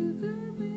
you the